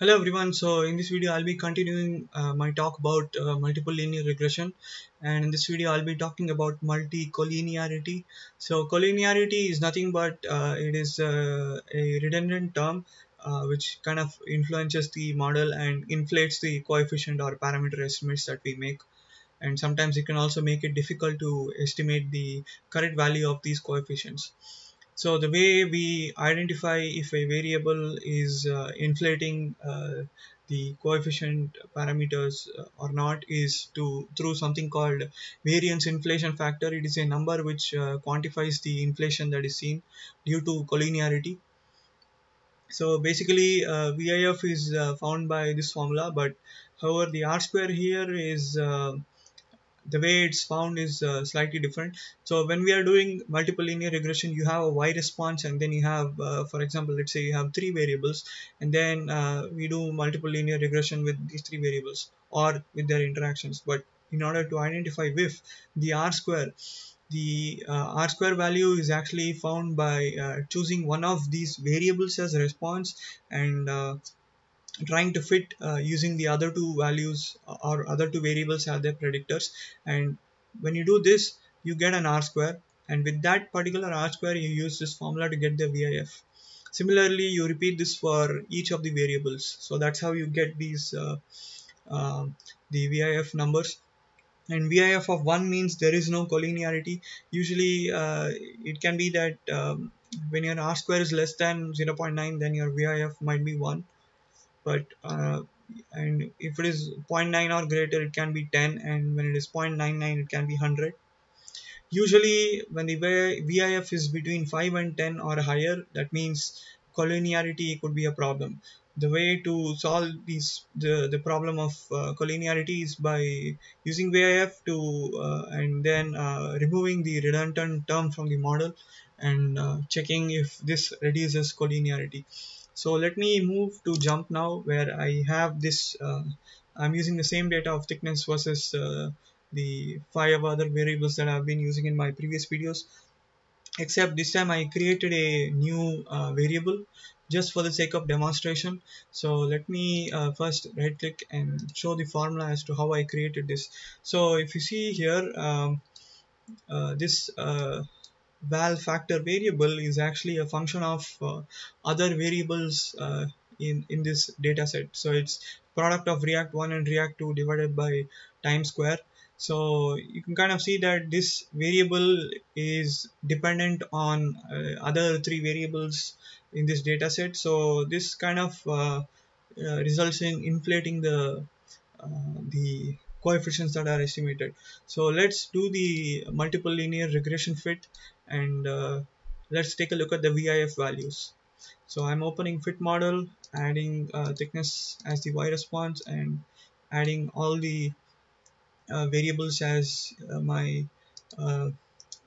Hello everyone, so in this video I'll be continuing uh, my talk about uh, multiple linear regression and in this video I'll be talking about multi-collinearity. So collinearity is nothing but uh, it is uh, a redundant term uh, which kind of influences the model and inflates the coefficient or parameter estimates that we make and sometimes it can also make it difficult to estimate the correct value of these coefficients. So the way we identify if a variable is uh, inflating uh, the coefficient parameters uh, or not is to through something called variance inflation factor. It is a number which uh, quantifies the inflation that is seen due to collinearity. So basically uh, VIF is uh, found by this formula but however the R square here is the way it's found is uh, slightly different. So when we are doing multiple linear regression you have a y response and then you have uh, for example let's say you have three variables and then uh, we do multiple linear regression with these three variables or with their interactions. But in order to identify with the r square the uh, r square value is actually found by uh, choosing one of these variables as a response and uh, trying to fit uh, using the other two values or other two variables as their predictors. And when you do this you get an r square. And with that particular r square you use this formula to get the VIF similarly you repeat this for each of the variables. So that's how you get these uh, uh, the VIF numbers. And VIF of 1 means there is no collinearity. Usually uh, it can be that um, when your r square is less than 0.9 then your VIF might be 1 but uh, and if it is 0.9 or greater it can be 10 and when it is 0.99 it can be 100 usually when the VIF is between 5 and 10 or higher that means collinearity could be a problem. The way to solve these the, the problem of uh, collinearity is by using VIF to uh, and then uh, removing the redundant term from the model and uh, checking if this reduces collinearity so let me move to JMP now where I have this uh, I'm using the same data of thickness versus uh, the five other variables that I've been using in my previous videos except this time I created a new uh, variable just for the sake of demonstration. So let me uh, first right click and show the formula as to how I created this. So if you see here um, uh, this uh, val factor variable is actually a function of uh, other variables uh, in in this data set. So it's product of react 1 and react 2 divided by time square. So you can kind of see that this variable is dependent on uh, other three variables in this data set. So this kind of uh, uh, results in inflating the uh, the coefficients that are estimated. So let's do the multiple linear regression fit and uh, let's take a look at the VIF values. So I'm opening fit model adding uh, thickness as the y response and adding all the uh, variables as uh, my uh,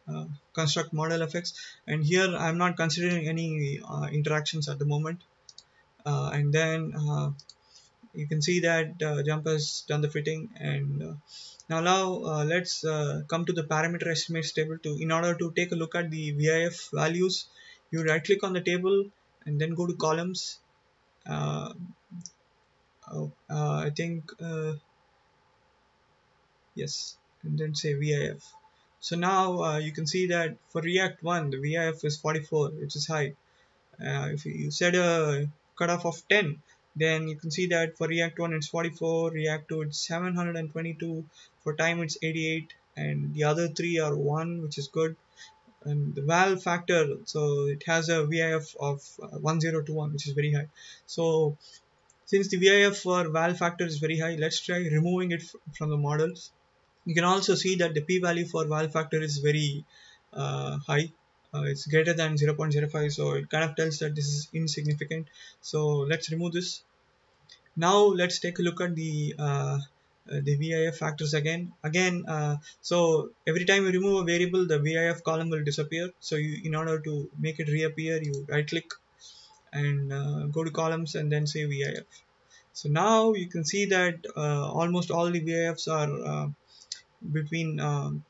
uh, construct model effects and here I'm not considering any interactions at the moment. And then you can see that JMP has done the fitting and now, now uh, let's uh, come to the parameter estimates table to in order to take a look at the VIF values you right click on the table and then go to columns. Uh, oh, uh, I think uh, yes and then say VIF so now uh, you can see that for react 1 the VIF is 44 which is high. If you set a cutoff of 10 then you can see that for react 1 it's 44 react 2 it's 722 for time it's 88 and the other three are 1 which is good. And the val factor so it has a VIF of uh, 1021 which is very high. So since the VIF for val factor is very high let's try removing it from the models. You can also see that the p-value for val factor is very uh, high uh, it's greater than 0.05 so it kind of tells that this is insignificant. So let's remove this. Now let's take a look at the uh, uh the VIF factors again. Again uh, so every time you remove a variable the VIF column will disappear. So you in order to make it reappear you right click and uh, go to columns and then say VIF so now you can see that almost all the VIFs are between um,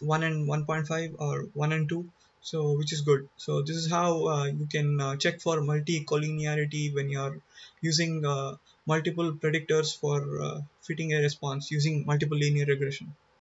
1 and 1.5 or 1 and 2 so which is good. So this is how uh, you can uh, check for multi-collinearity when you're using uh, multiple predictors for uh, fitting a response using multiple linear regression